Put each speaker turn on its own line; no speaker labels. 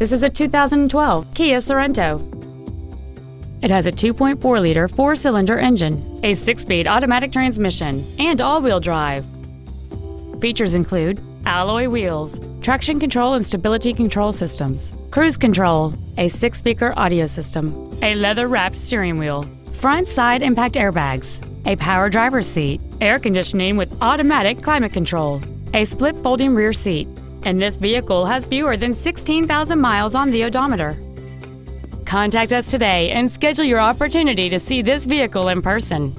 This is a 2012 Kia Sorento. It has a 2.4 liter four cylinder engine, a six speed automatic transmission, and all wheel drive. Features include alloy wheels, traction control and stability control systems, cruise control, a six speaker audio system, a leather wrapped steering wheel, front side impact airbags, a power driver's seat, air conditioning with automatic climate control, a split folding rear seat, and this vehicle has fewer than 16,000 miles on the odometer. Contact us today and schedule your opportunity to see this vehicle in person.